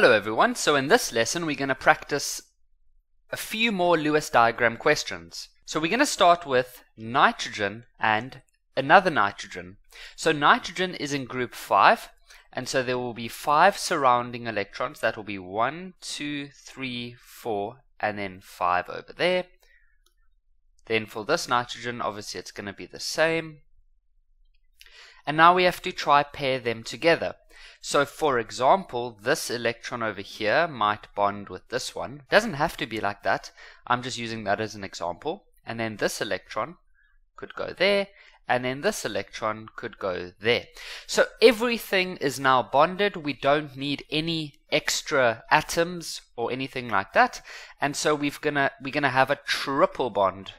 Hello everyone, so in this lesson we're going to practice a few more Lewis diagram questions. So we're going to start with nitrogen and another nitrogen. So nitrogen is in group 5 and so there will be 5 surrounding electrons. That will be one, two, three, four, and then 5 over there. Then for this nitrogen obviously it's going to be the same. And now we have to try pair them together. So for example, this electron over here might bond with this one. It doesn't have to be like that. I'm just using that as an example. And then this electron could go there, and then this electron could go there. So everything is now bonded. We don't need any extra atoms or anything like that. And so we've gonna we're gonna have a triple bond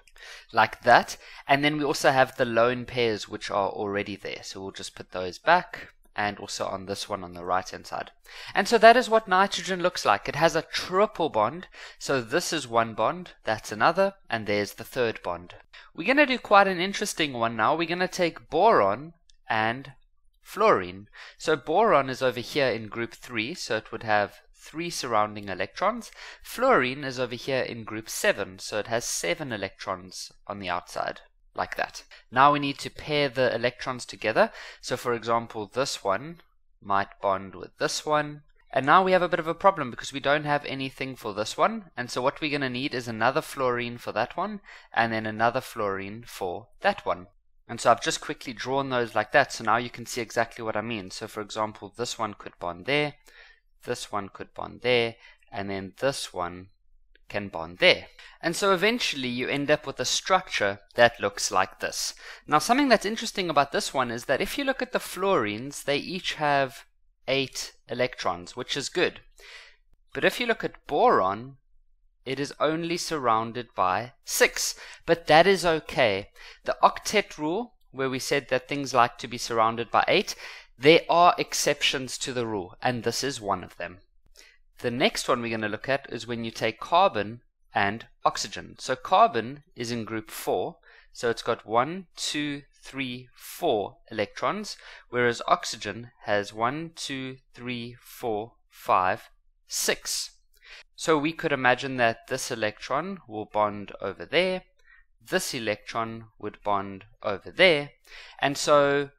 like that. And then we also have the lone pairs which are already there. So we'll just put those back and also on this one on the right hand side. And so that is what nitrogen looks like. It has a triple bond. So this is one bond, that's another, and there's the third bond. We're going to do quite an interesting one now. We're going to take boron and fluorine. So boron is over here in group 3, so it would have three surrounding electrons. Fluorine is over here in group 7, so it has seven electrons on the outside like that. Now we need to pair the electrons together. So for example, this one might bond with this one. And now we have a bit of a problem because we don't have anything for this one. And so what we're going to need is another fluorine for that one and then another fluorine for that one. And so I've just quickly drawn those like that. So now you can see exactly what I mean. So for example, this one could bond there, this one could bond there, and then this one can bond there. And so eventually you end up with a structure that looks like this. Now something that's interesting about this one is that if you look at the fluorines, they each have 8 electrons, which is good. But if you look at boron, it is only surrounded by 6. But that is okay. The octet rule, where we said that things like to be surrounded by 8, there are exceptions to the rule, and this is one of them. The next one we're going to look at is when you take carbon and oxygen. So carbon is in group 4, so it's got 1, 2, 3, 4 electrons, whereas oxygen has 1, 2, 3, 4, 5, 6. So we could imagine that this electron will bond over there, this electron would bond over there, and so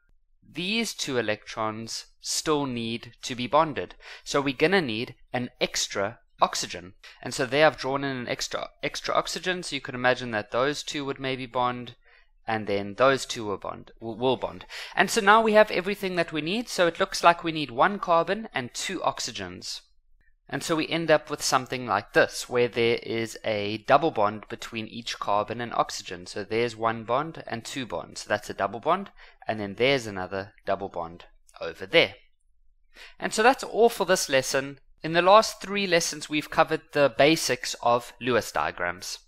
these two electrons still need to be bonded. So we're going to need an extra oxygen. And so there I've drawn in an extra extra oxygen, so you could imagine that those two would maybe bond, and then those two will bond, will, will bond. And so now we have everything that we need, so it looks like we need one carbon and two oxygens. And so we end up with something like this, where there is a double bond between each carbon and oxygen. So there's one bond and two bonds. So that's a double bond. And then there's another double bond over there. And so that's all for this lesson. In the last three lessons, we've covered the basics of Lewis diagrams.